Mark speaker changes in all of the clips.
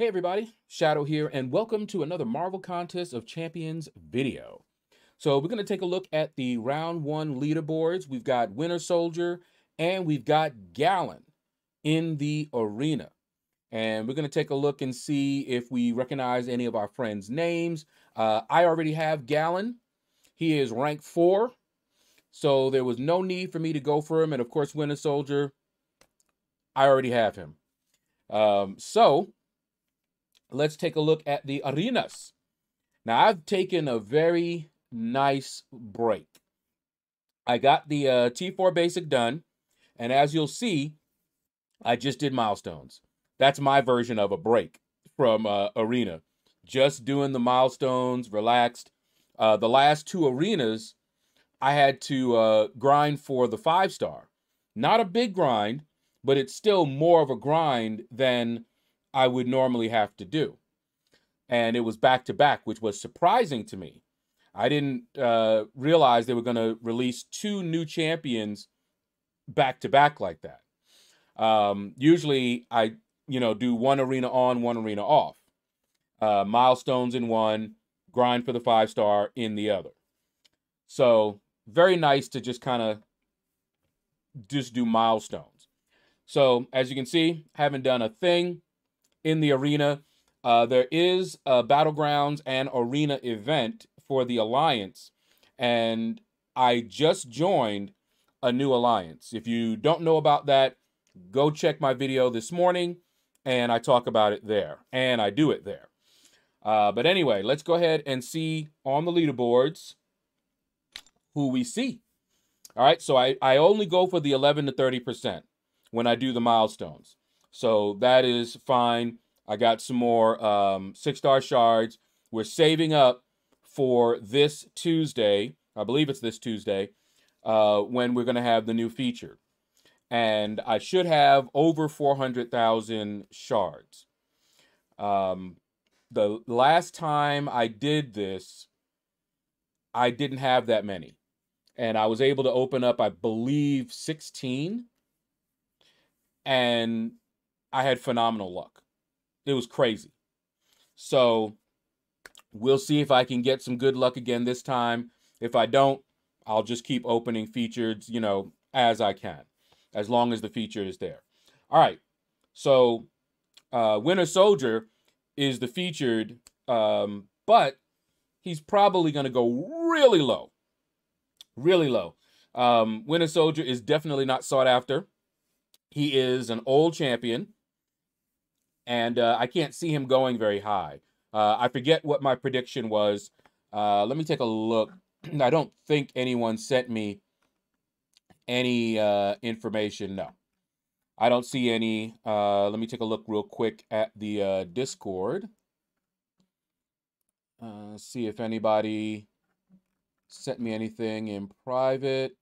Speaker 1: Hey everybody, Shaedow here, and welcome to another Marvel Contest of Champions video. So we're going to take a look at the round one leaderboards. We've got Winter Soldier and we've got Galan in the arena. And we're going to take a look and see if we recognize any of our friends' names. Uh, I already have Galan. He is rank four, so there was no need for me to go for him. And of course, Winter Soldier, I already have him. Um, so let's take a look at the arenas. Now, I've taken a very nice break. I got the uh, T4 basic done, and as you'll see, I just did milestones. That's my version of a break from uh, Arena. Just doing the milestones, relaxed. Uh, the last two arenas, I had to uh, grind for the five star. Not a big grind, but it's still more of a grind than I would normally have to do. And it was back to back, which was surprising to me. I didn't uh, realize they were going to release two new champions back to back like that. Um, usually, I you know do one arena on, one arena off. Uh, milestones in one, grind for the five star in the other. So very nice to just kind of just do milestones. So as you can see, haven't done a thing in the arena. Uh, there is a Battlegrounds and Arena event for the Alliance, and I just joined a new alliance. If you don't know about that, go check my video this morning, and I talk about it there, and I do it there. Uh, but anyway, let's go ahead and see on the leaderboards who we see. All right, so I, I only go for the 11 to 30% when I do the milestones. So that is fine. I got some more um, six star shards. We're saving up for this Tuesday. I believe it's this Tuesday uh, when we're going to have the new feature. And I should have over 400,000 shards. Um, the last time I did this, I didn't have that many. And I was able to open up, I believe, 16. And I had phenomenal luck. It was crazy. So we'll see if I can get some good luck again this time. If I don't, I'll just keep opening featured, you know, as I can, as long as the feature is there. All right. So uh, Winter Soldier is the featured, um, but he's probably going to go really low. Really low. Um, Winter Soldier is definitely not sought after. He is an old champion and uh, I can't see him going very high. Uh, I forget what my prediction was. Uh, let me take a look. I don't think anyone sent me any uh, information. No, I don't see any. Uh, let me take a look real quick at the uh, Discord. see if anybody sent me anything in private.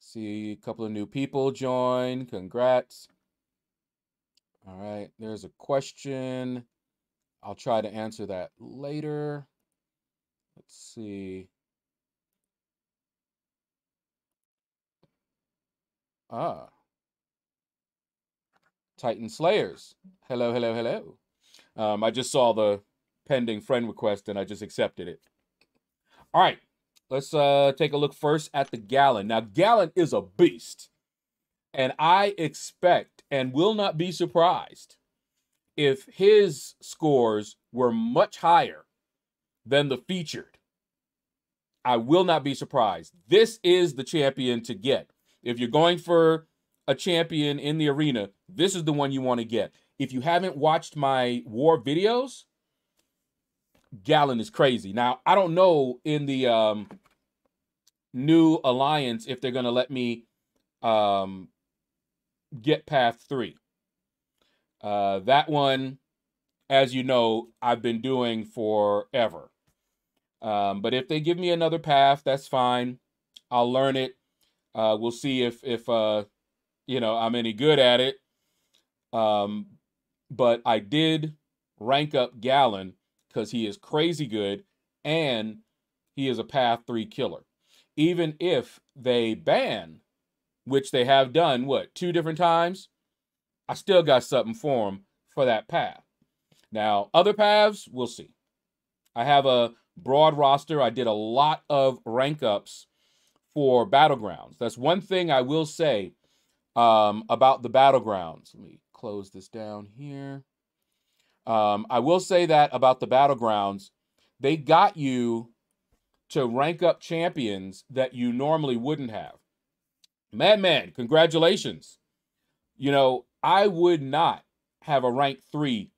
Speaker 1: See a couple of new people join. Congrats. All right, there's a question. I'll try to answer that later. Let's see. Ah. Titan Slayers. Hello, hello, hello. Um, I just saw the pending friend request and I just accepted it. All right, let's uh, take a look first at the Galan. Now, Galan is a beast. And I expect and will not be surprised if his scores were much higher than the featured. I will not be surprised. This is the champion to get. If you're going for a champion in the arena, this is the one you want to get. If you haven't watched my war videos, Galan is crazy. Now, I don't know in the um, new alliance if they're going to let me um, get path three. Uh, that one, as you know, I've been doing forever. Um, but if they give me another path, that's fine. I'll learn it. Uh, we'll see if if uh, you know I'm any good at it. Um, but I did rank up Galan because he is crazy good and he is a path three killer. Even if they ban which they have done, what, two different times? I still got something for them for that path. Now, other paths, we'll see. I have a broad roster. I did a lot of rank ups for Battlegrounds. That's one thing I will say um, about the Battlegrounds. Let me close this down here. Um, I will say that about the Battlegrounds, they got you to rank up champions that you normally wouldn't have. Madman, congratulations. You know, I would not have a rank three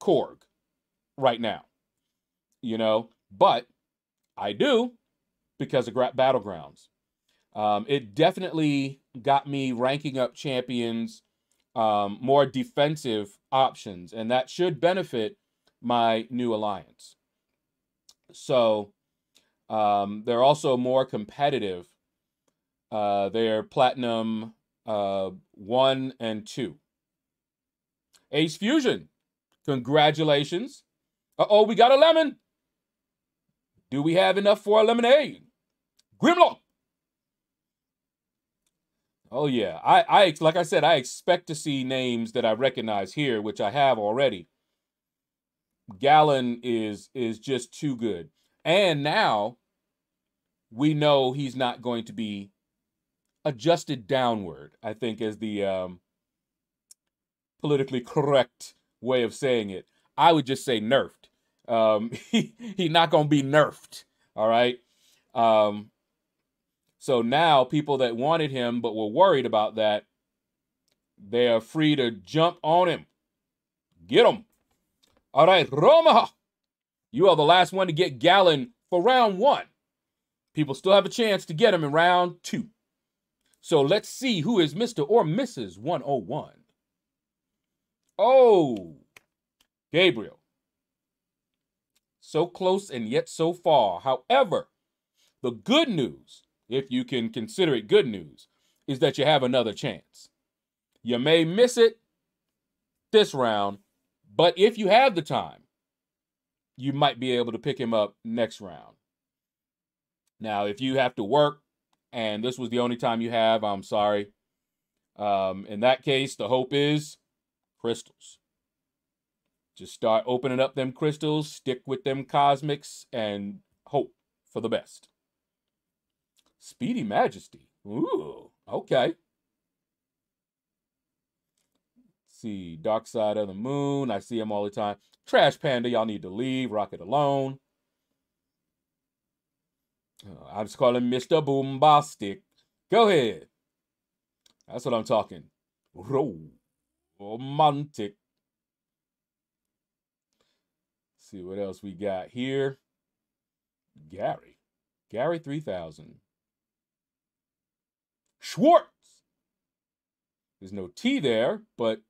Speaker 1: Korg right now, you know, but I do because of Battlegrounds. Um, it definitely got me ranking up champions, um, more defensive options, and that should benefit my new alliance. So um, they're also more competitive. Uh, they're platinum uh, one and two. Ace Fusion, congratulations. Uh oh, we got a lemon. Do we have enough for a lemonade? Grimlock. Oh yeah, I, I like I said, I expect to see names that I recognize here, which I have already. Galan is is just too good, and now we know he's not going to be adjusted downward. I think is the um, politically correct way of saying it. I would just say nerfed. Um, he he's not gonna be nerfed. All right. Um, so now people that wanted him but were worried about that, they are free to jump on him. Get him. All right, Roma, you are the last one to get Galan for round one. People still have a chance to get him in round two. So let's see who is Mr. or Mrs. 101. Oh, Gabriel. So close and yet so far. However, the good news if you can consider it good news, is that you have another chance. You may miss it this round, but if you have the time, you might be able to pick him up next round. Now, if you have to work and this was the only time you have, I'm sorry. Um, in that case, the hope is crystals. Just start opening up them crystals, stick with them cosmics, and hope for the best. Speedy Majesty. Ooh, okay. Let's see, Dark Side of the Moon. I see him all the time. Trash Panda, y'all need to leave. Rocket Alone. I just call him Mr. Boombastic. Go ahead. That's what I'm talking. Romantic. see what else we got here. Gary. Gary 3000. Schwartz. There's no T there, but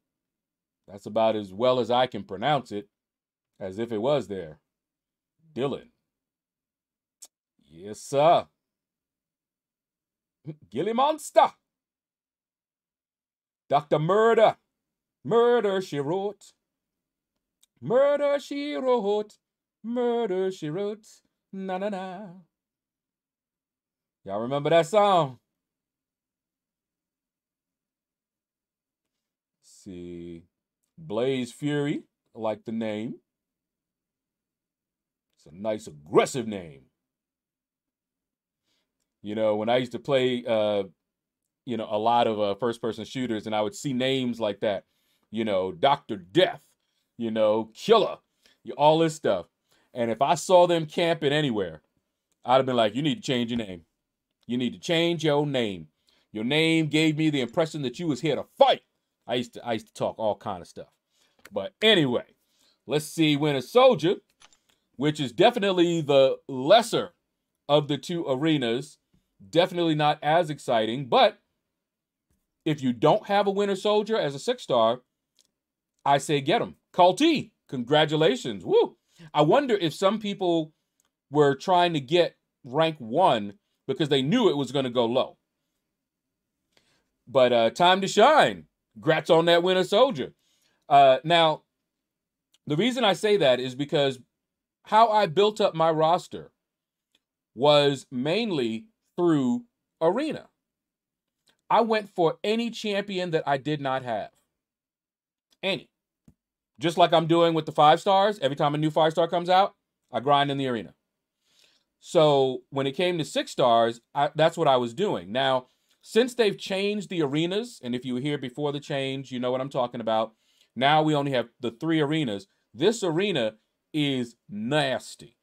Speaker 1: that's about as well as I can pronounce it, as if it was there. Dylan. Yes, sir. Gilly Monster. Dr. Murder. Murder, she wrote. Murder, she wrote. Murder, she wrote. Na na na. Y'all remember that song? see. Blaze Fury, I like the name. It's a nice aggressive name. You know, when I used to play, uh, you know, a lot of uh, first person shooters and I would see names like that, you know, Dr. Death, you know, Killer, you, all this stuff. And if I saw them camping anywhere, I'd have been like, you need to change your name. You need to change your name. Your name gave me the impression that you was here to fight. I used to I used to talk all kind of stuff. But anyway, let's see Winter Soldier, which is definitely the lesser of the two arenas. Definitely not as exciting, but if you don't have a Winter Soldier as a six star, I say get him. Call T. Congratulations. Woo. I wonder if some people were trying to get rank one because they knew it was going to go low. But uh, time to shine. Grats on that Winter Soldier. Uh, now, the reason I say that is because how I built up my roster was mainly through Arena. I went for any champion that I did not have. Any. Just like I'm doing with the five stars. Every time a new five star comes out, I grind in the arena. So when it came to six stars, I, that's what I was doing. Now, since they've changed the arenas, and if you were here before the change, you know what I'm talking about. Now we only have the three arenas. This arena is nasty.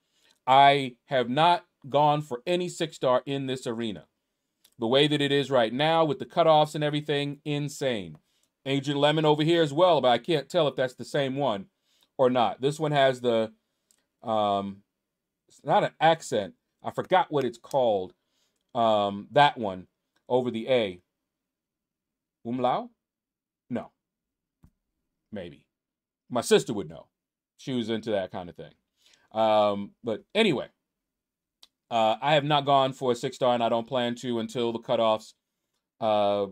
Speaker 1: I have not gone for any six star in this arena. The way that it is right now with the cutoffs and everything, insane. Agent Lemon over here as well, but I can't tell if that's the same one or not. This one has the, um, it's not an accent. I forgot what it's called. Um, that one over the A. Umlau? No. Maybe. My sister would know. She was into that kind of thing. Um, but anyway, uh, I have not gone for a six star, and I don't plan to until the cutoffs uh,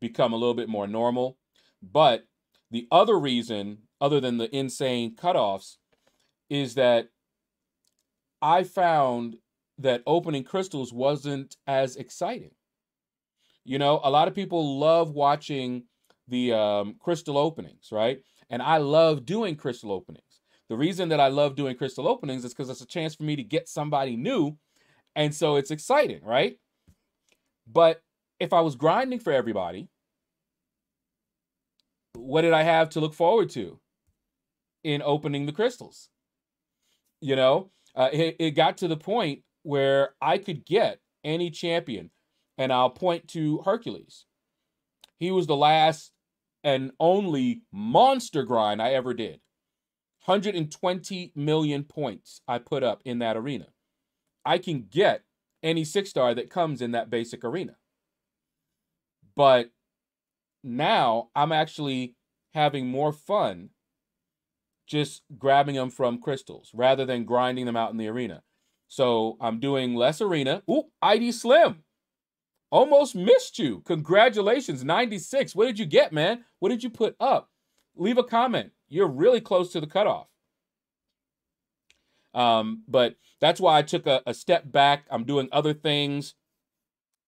Speaker 1: become a little bit more normal. But the other reason, other than the insane cutoffs, is that I found that opening crystals wasn't as exciting. You know, a lot of people love watching the um, crystal openings, right? And I love doing crystal openings. The reason that I love doing crystal openings is because it's a chance for me to get somebody new. And so it's exciting, right? But if I was grinding for everybody, what did I have to look forward to in opening the crystals? You know, uh, it, it got to the point where I could get any champion and I'll point to Hercules. He was the last and only monster grind I ever did. 120 million points I put up in that arena. I can get any six star that comes in that basic arena. But now I'm actually having more fun just grabbing them from crystals rather than grinding them out in the arena. So I'm doing less arena. Ooh, ID Slim. Almost missed you. Congratulations, 96. What did you get, man? What did you put up? Leave a comment. You're really close to the cutoff. Um, but that's why I took a, a, step back. I'm doing other things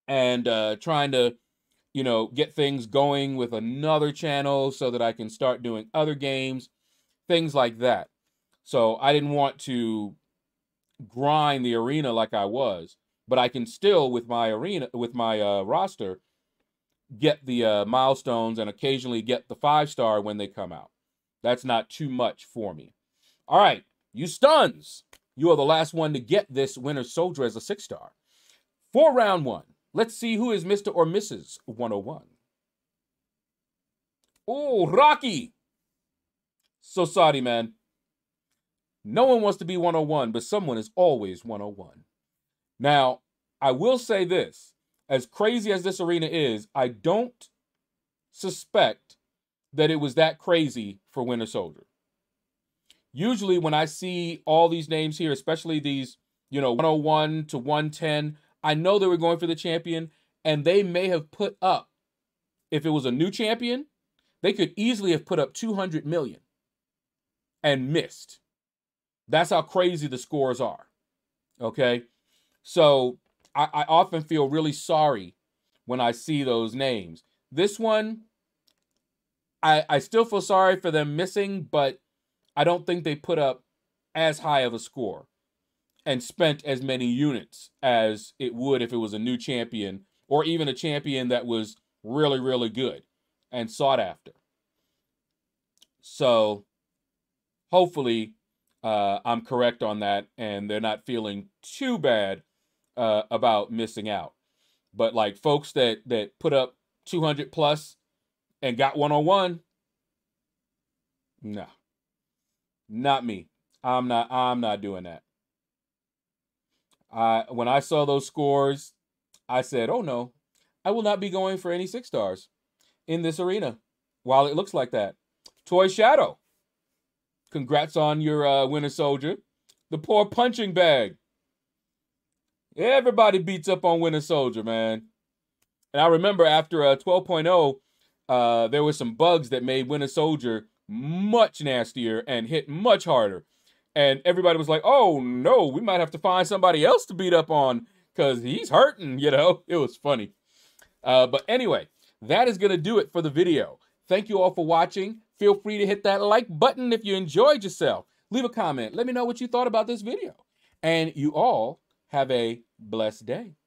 Speaker 1: and uh, trying to, you know, get things going with another channel so that I can start doing other games, things like that. So I didn't want to grind the arena like I was but I can still with my arena with my uh, roster get the uh, milestones and occasionally get the five star when they come out. That's not too much for me. All right, you stuns. You are the last one to get this winter soldier as a six star. For round one, let's see who is Mr. or Mrs. 101. Oh, Rocky. So sorry, man. No one wants to be 101, but someone is always 101. Now, I will say this as crazy as this arena is, I don't suspect that it was that crazy for Winter Soldier. Usually, when I see all these names here, especially these, you know, 101 to 110, I know they were going for the champion, and they may have put up, if it was a new champion, they could easily have put up 200 million and missed. That's how crazy the scores are. Okay. So I, I often feel really sorry when I see those names. This one, I I still feel sorry for them missing, but I don't think they put up as high of a score and spent as many units as it would if it was a new champion or even a champion that was really, really good and sought after. So hopefully uh, I'm correct on that and they're not feeling too bad uh, about missing out. But like folks that that put up 200 plus and got one on one, no, not me. I'm not. I'm not doing that. I when I saw those scores, I said, "Oh no, I will not be going for any six stars in this arena." While it looks like that, Toy Shadow. Congrats on your uh, Winter Soldier. The poor punching bag. Everybody beats up on Winter Soldier, man. And I remember after uh, 12.0, uh, there were some bugs that made Winter Soldier much nastier and hit much harder. And everybody was like, oh no, we might have to find somebody else to beat up on because he's hurting, you know? It was funny. Uh, but anyway, that is going to do it for the video. Thank you all for watching. Feel free to hit that like button if you enjoyed yourself. Leave a comment. Let me know what you thought about this video. And you all have a blessed day.